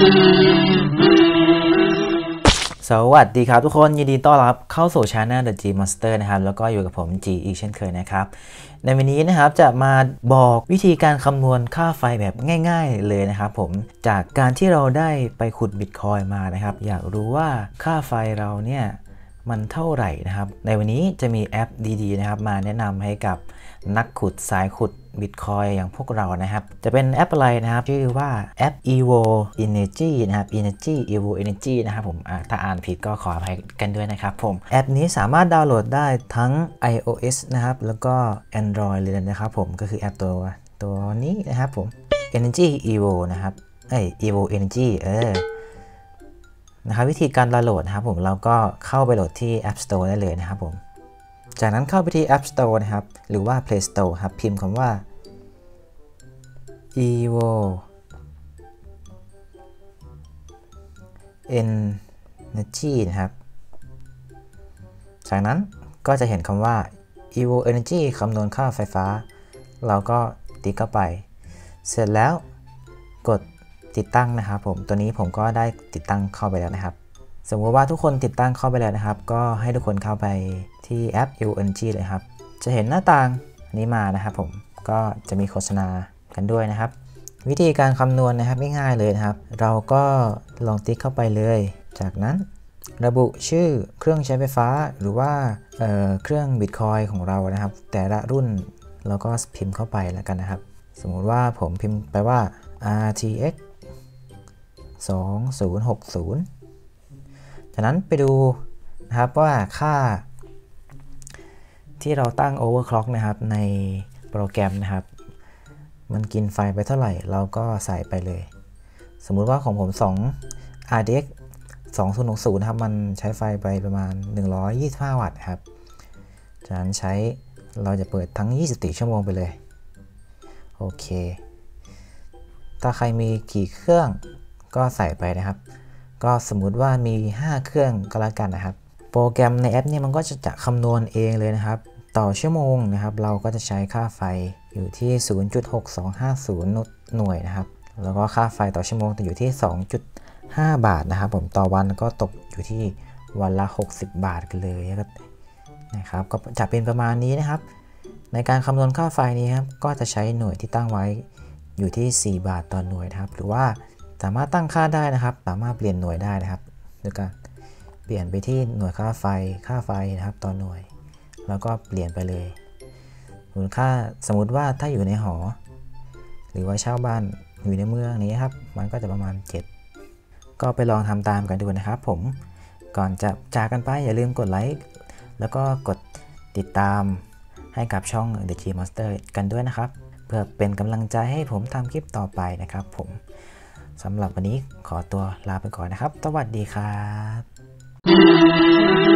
สวัสดีครับทุกคน ยินดีต้อนรับเข้าสู่ช anel The G Monster นะครับ แล้วก็อยู่กับผมจีอีกเช่นเคยนะครับ ในวันนี้นะครับจะมาบอกวิธีการคำนวณค่าไฟแบบง่าย ๆ เลยนะครับผมจากการที่เราได้ไปขุดบิตคอยมานะครับ อยากรู้ว่าค่าไฟเราเนี่ย มันเท่าไหร่นะครับ ในวันนี้จะมีแอปดีๆนะครับ มาแนะนำให้กับนักขุดสายขุดบิตคอยอย่างพวกเรานะครับ จะเป็นแอปอะไรนะครับ ชื่อว่าแอป evo energy นะครับ energy evo energy นะครับผมถ้าอ่านผิดก็ขออภัยกันด้วยนะครับผม แอปนี้สามารถดาวน์โหลดได้ทั้ง iOS นะครับ แล้วก็ Android เลยนะครับผม ก็คือแอปตัวตัวนี้นะครับผม energy evo นะครับ เอ้ย evo energy เออ นะครับวิธีการดาวน์โหลดนะครับผมเราก็เข้าไปโหลดที่ App Store ได้เลยนะครับผมจากนั้นเข้าไปที่ App Store นะครับ หรือว่า Play Store ครับ พิมพ์คำว่า evo energy นะครับ จากนั้นก็จะเห็นคำว่า evo energy คำนวณค่าไฟฟ้า เราก็ติ๊กเข้าไป เสร็จแล้วกด ติดตั้งนะครับผมตัวนี้ผมก็ได้ติดตั้งเข้าไปแล้วนะครับ สมมติว่าทุกคนติดตั้งเข้าไปแล้วนะครับ ก็ให้ทุกคนเข้าไปที่แอป UNG เลยครับ จะเห็นหน้าต่างนี้มานะครับผมก็จะมีโฆษณากันด้วยนะครับ วิธีการคำนวณนะครับง่ายๆเลยนะครับ เราก็ลองติ๊กเข้าไปเลย จากนั้นระบุชื่อเครื่องใช้ไฟฟ้าหรือว่าเเครื่องบิตคอยของเรานะครับ แต่ละรุ่นเราก็พิมพ์เข้าไปแล้วกันนะครับ สมมุติว่าผมพิมพ์ไปว่า RTX 2060จากนั้นไปดูนะครับว่าค่า ที่เราตั้ง overclock นะครับในโปรแกรมนะครับ มันกินไฟไปเท่าไหร่ เราก็ใส่ไปเลย สมมุติว่าของผม 2 RDX 2060นะครับ มันใช้ไฟไปประมาณ 125 วัตต์ครับ จากนั้นใช้เราจะเปิดทั้ง 24 ชั่วโมงไปเลย โอเค ถ้าใครมีกี่เครื่อง ก็ใส่ไปนะครับ ก็สมมุติว่ามี 5 เครื่องก็แล้วกันนะครับ โปรแกรมในแอปนี้มันก็จะจะคำนวณเองเลยนะครับ ต่อชั่วโมงนะครับ เราก็จะใช้ค่าไฟอยู่ที่ 0.6250 หน่วยนะครับ แล้วก็ค่าไฟต่อชั่วโมงจะอยู่ที่ 2.5 บาทนะครับ ผมต่อวันก็ตกอยู่ที่วันละ 60 บาทกันเลยนะครับ ก็จะเป็นประมาณนี้นะครับ ในการคำนวณค่าไฟนี้ครับ ก็จะใช้หน่วยที่ตั้งไว้อยู่ที่ 4 บาทต่อหน่วยนะครับ หรือว่า สามารถตั้งค่าได้นะครับ สามารถเปลี่ยนหน่วยได้นะครับโดยการเปลี่ยนไปที่หน่วยค่าไฟ ค่าไฟนะครับต่อหน่วย แล้วก็เปลี่ยนไปเลยมูลค่าสมมติว่าถ้าอยู่ในหอ หรือว่าเช่าบ้านอยู่ในเมืองนี้ครับ มันก็จะประมาณ 7 ก็ไปลองทำตามกันดูนะครับ ผมก่อนจะจากกันไปอย่าลืมกดไลค์แล้วก็กดติดตามให้กับช่อง The G Monster กันด้วยนะครับ เพื่อเป็นกำลังใจให้ผมทำคลิปต่อไปนะครับผม สำหรับวันนี้ขอตัวลาไปก่อนนะครับ สวัสดีครับ